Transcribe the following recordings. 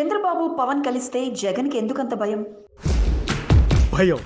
చంద్రబాబు పవన్ కలిస్తే జగన్కి ఎందుకంత భయం? భయం.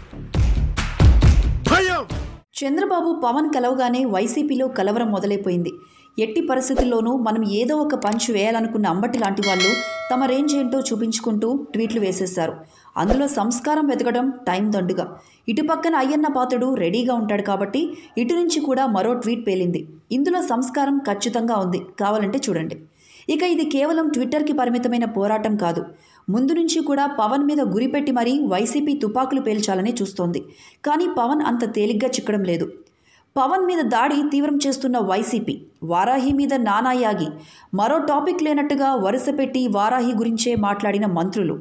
భయం. చంద్రబాబు పవన్ కలవగానే వైసీపీలో కలవరం మొదలైపోయింది. ఎట్టి పరిస్థితుల్లోనూ మనం ఏదో ఒక పంచ్ వేయాలనుకున్న అంబటి లాంటి వాళ్ళు తమ రేంజ్ ఏంటో చూపించుకుంటూ ట్వీట్లు వేసేశారు. అందులో సంస్కారం వెతకడం టైం దండుగా. ఇటు పక్కన అయ్యన్న పాత్రుడు రెడీగా ఉంటాడు కాబట్టి ఇటు నుంచి కూడా మరో ట్వీట్ పేలింది. ఇందులో సంస్కారం ఖచ్చితంగా ఉంది. కావాలంటే చూడండి. ఇక ఇది కేవలం ట్విట్టర్కి పరిమితమైన పోరాటం కాదు. ముందు నుంచి కూడా పవన్ మీద గురిపెట్టి మరీ వైసీపీ తుపాకులు పేల్చాలని చూస్తోంది. కానీ పవన్ అంత తేలిగ్గా చిక్కడం లేదు. పవన్ మీద దాడి తీవ్రం చేస్తున్న వైసీపీ. వారాహి మీద నానా యాగి మరో టాపిక్ లేనట్టుగా వరుస పెట్టి వారాహి గురించే మాట్లాడిన మంత్రులు.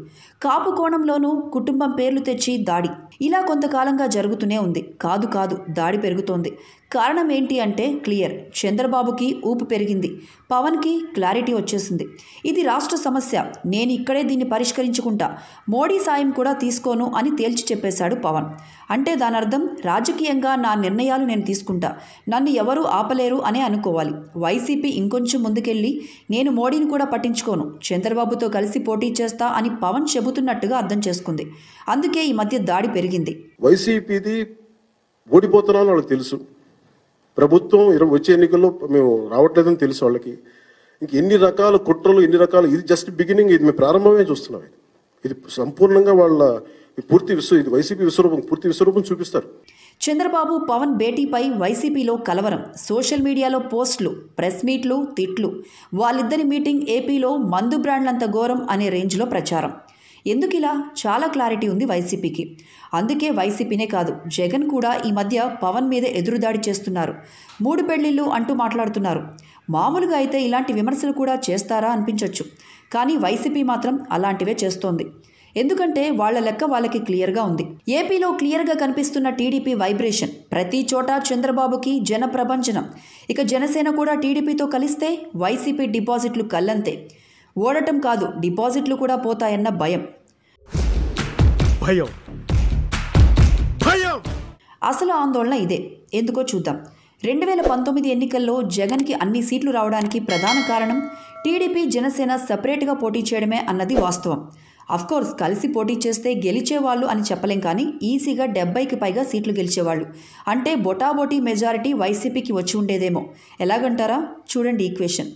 కాపు కోణంలోనూ కుటుంబం పేర్లు తెచ్చి దాడి. ఇలా కొంతకాలంగా జరుగుతూనే ఉంది. కాదు కాదు దాడి పెరుగుతోంది. కారణం ఏంటి అంటే క్లియర్. చంద్రబాబుకి ఊపు పెరిగింది. పవన్కి క్లారిటీ వచ్చేసింది. ఇది రాష్ట్ర సమస్య. నేను ఇక్కడే దీన్ని పరిష్కరించుకుంటా. మోడీ సాయం కూడా తీసుకోను అని తేల్చి చెప్పేశాడు పవన్. అంటే దాని అర్థం రాజకీయంగా నా నిర్ణయాలు నేను తీసుకుంటా. నన్ను ఎవరూ ఆపలేరు అనే అనుకోవాలి. వైసీపీ ఇంకొంచెం ముందుకెళ్ళి నేను మోడీని కూడా పట్టించుకోను. చంద్రబాబుతో కలిసి పోటీ చేస్తా అని పవన్ చెబుతున్నట్టుగా అర్థం చేసుకుంది. అందుకే ఈ మధ్య దాడి పెరిగింది. వైసీపీది ఓడిపోతున్నాను వాళ్ళకి తెలుసు. ప్రభుత్వం వచ్చే ఎన్నికల్లో మేము రావట్లేదని తెలుసు వాళ్ళకి. ఇంక ఎన్ని రకాల కుట్రలు ఎన్ని రకాలు ఇది జస్ట్ బిగినింగ్ ఇది మేము ప్రారంభమే చూస్తున్నాం ఇది. ఇది సంపూర్ణంగా వాళ్ళ ఈ పూర్తి విశ్వ ఇది వైసీపీ విశ్వరూపం పూర్తి విశ్వరూపం చూపిస్తారు. చంద్రబాబు పవన్ భేటీపై వైసీపీలో కలవరం. సోషల్ మీడియాలో పోస్టులు ప్రెస్ మీట్లు తిట్లు. వాళ్ళిద్దరి మీటింగ్ ఏపీలో మందు బ్రాండ్లంత ఘోరం అనే రేంజ్లో ప్రచారం. ఎందుకు ఇలా? చాలా క్లారిటీ ఉంది వైసీపీకి. అందుకే వైసీపీనే కాదు జగన్ కూడా ఈ మధ్య పవన్ మీద ఎదురుదాడి చేస్తున్నారు. మూడు పెళ్ళిళ్ళు అంటూ మాట్లాడుతున్నారు. మామూలుగా అయితే ఇలాంటి విమర్శలు కూడా చేస్తారా అనిపించవచ్చు కానీ వైసీపీ మాత్రం అలాంటివే చేస్తోంది. ఎందుకంటే వాళ్ళ లెక్క వాళ్ళకి క్లియర్గా ఉంది. ఏపీలో క్లియర్గా కనిపిస్తున్న టీడీపీ వైబ్రేషన్ ప్రతి చోట చంద్రబాబుకి జన ప్రభంజనం. ఇక జనసేన కూడా టీడీపీతో కలిస్తే వైసీపీ డిపాజిట్లు కల్లంతే ఓడటం కాదు డిపాజిట్లు కూడా పోతాయన్న భయం. భయం. భయం! అసలు ఆందోళన ఇదే. ఎందుకో చూద్దాం. రెండు వేల పంతొమ్మిది ఎన్నికల్లో జగన్కి అన్ని సీట్లు రావడానికి ప్రధాన కారణం టీడీపీ జనసేన సపరేట్గా పోటీ చేయడమే అన్నది వాస్తవం. కోర్స్ కలిసి పోటీ చేస్తే గెలిచేవాళ్ళు అని చెప్పలేం కానీ ఈజీగా డెబ్బైకి పైగా సీట్లు గెలిచేవాళ్ళు. అంటే బొటాబొటీ మెజారిటీ వైసీపీకి వచ్చి ఉండేదేమో. ఎలాగంటారా? చూడండి ఈక్వేషన్.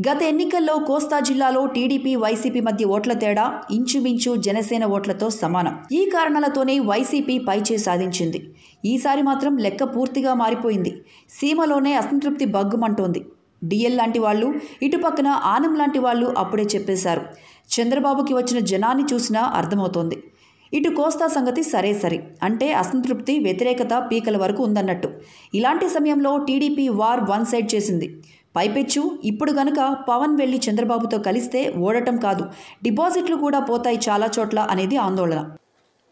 గత ఎన్నికల్లో కోస్తా జిల్లాలో టీడీపీ వైసీపీ మధ్య ఓట్ల తేడా ఇంచుమించు జనసేన ఓట్లతో సమానం. ఈ కారణాలతోనే వైసీపీ పైచే సాధించింది. ఈసారి మాత్రం లెక్క పూర్తిగా మారిపోయింది. సీమలోనే అసంతృప్తి బగ్గుమంటోంది డిఎల్ లాంటి వాళ్ళు ఇటు పక్కన ఆనం లాంటి వాళ్ళు అప్పుడే చెప్పేశారు. చంద్రబాబుకి వచ్చిన జనాన్ని చూసినా అర్థమవుతోంది. ఇటు కోస్తా సంగతి సరే సరే అంటే అసంతృప్తి వ్యతిరేకత పీకల వరకు ఉందన్నట్టు. ఇలాంటి సమయంలో టీడీపీ వార్ వన్ సైడ్ చేసింది. పైపెచ్చు ఇప్పుడు గనుక పవన్ వెళ్ళి చంద్రబాబుతో కలిస్తే ఓడటం కాదు. డిపాజిట్లు కూడా పోతాయి చాలా చోట్ల అనేది ఆందోళన.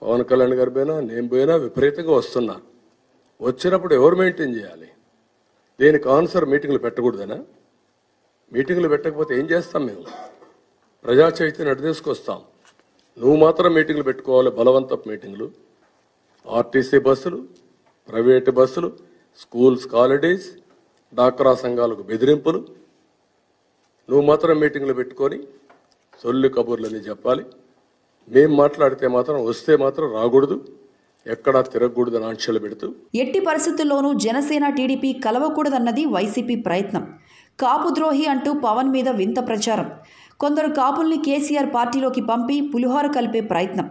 పవన్ కళ్యాణ్ గారు పోయినా నేను పోయినా విపరీతంగా వస్తున్నా. వచ్చినప్పుడు ఎవరు మెయింటైన్ చేయాలి? దీనికి ఆన్సర్ మీటింగ్లు పెట్టకూడదనా? మీటింగ్లు పెట్టకపోతే ఏం చేస్తాం మేము? ప్రజా చైతన్యం అటు నువ్వు మాత్రం మీటింగ్లు పెట్టుకోవాలి బలవంతపు మీటింగ్లు. ఆర్టీసీ బస్సులు ప్రైవేటు బస్సులు స్కూల్స్ కాలేజీస్ డాక్రా సంఘాలకు బెదిరింపులు. నువ్వు మాత్రం మీటింగ్లు పెట్టుకొని సొల్లు కబుర్లని చెప్పాలి. మేము మాట్లాడితే మాత్రం వస్తే మాత్రం రాకూడదు. ఎక్కడా తిరగకూడదని ఆంక్షలు పెడుతూ ఎట్టి పరిస్థితుల్లోనూ జనసేన టీడీపీ కలవకూడదన్నది వైసీపీ ప్రయత్నం. కాపు ద్రోహి అంటూ పవన్ మీద వింత ప్రచారం. కొందరు కాపుల్ని కేసీఆర్ పార్టీలోకి పంపి పులిహోర కలిపే ప్రయత్నం.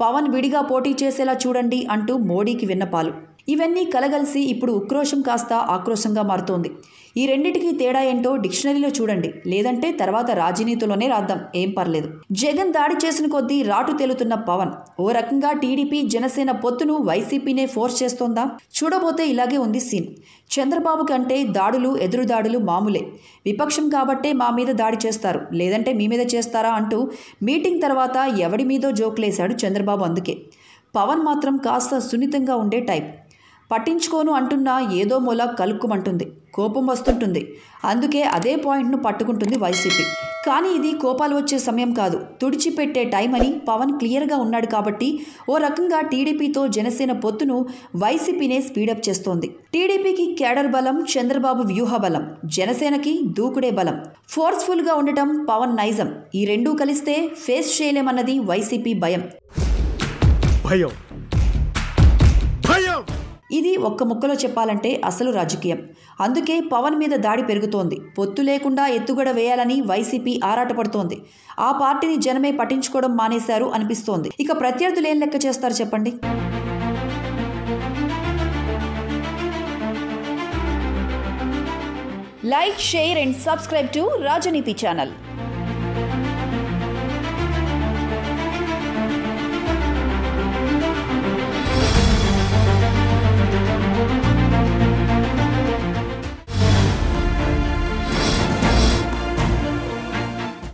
పవన్ విడిగా పోటీ చేసేలా చూడండి అంటూ మోడీకి విన్నపాలు. ఇవన్నీ కలగలిసి ఇప్పుడు ఉక్రోషం కాస్త ఆక్రోశంగా మారుతోంది. ఈ రెండిటికి తేడా ఏంటో డిక్షనరీలో చూడండి. లేదంటే తర్వాత రాజనీతిలోనే రాద్దాం. ఏం పర్లేదు. జగన్ దాడి చేసిన కొద్దీ రాటు తేలుతున్న పవన్ ఓ రకంగా టీడీపీ జనసేన పొత్తును వైసీపీనే ఫోర్స్ చేస్తోందా? చూడబోతే ఇలాగే ఉంది సీన్. చంద్రబాబు కంటే దాడులు ఎదురుదాడులు మామూలే. విపక్షం కాబట్టే మా మీద దాడి చేస్తారు. లేదంటే మీ మీద చేస్తారా అంటూ మీటింగ్ తర్వాత ఎవడి మీదో జోక్లేశాడు చంద్రబాబు అందుకే. పవన్ మాత్రం కాస్త సున్నితంగా ఉండే టైప్. పట్టించుకోను అంటున్నా ఏదో మూల కలుక్కుమంటుంది కోపం వస్తుంటుంది. అందుకే అదే పాయింట్ను పట్టుకుంటుంది వైసీపీ. కానీ ఇది కోపాలు వచ్చే సమయం కాదు. తుడిచిపెట్టే టైం అని పవన్ క్లియర్గా ఉన్నాడు కాబట్టి ఓ రకంగా టీడీపీతో జనసేన పొత్తును వైసీపీనే స్పీడప్ చేస్తోంది. టీడీపీకి కేడర్ బలం చంద్రబాబు వ్యూహ బలం జనసేనకి దూకుడే బలం. ఫోర్స్ఫుల్గా ఉండటం పవన్ నైజం. ఈ రెండూ కలిస్తే ఫేస్ చేయలేమన్నది వైసీపీ భయం. భయం. ఇది ఒక్క ముక్కలో చెప్పాలంటే అసలు రాజకీయం. అందుకే పవన్ మీద దాడి పెరుగుతోంది. పొత్తు లేకుండా ఎత్తుగడ వేయాలని వైసీపీ ఆరాటపడుతోంది. ఆ పార్టీని జనమే పట్టించుకోవడం మానేశారు అనిపిస్తోంది. ఇక ప్రత్యర్థులు ఏం లెక్క చేస్తారు చెప్పండి? Like share and subscribe to రాజనీతి ఛానల్.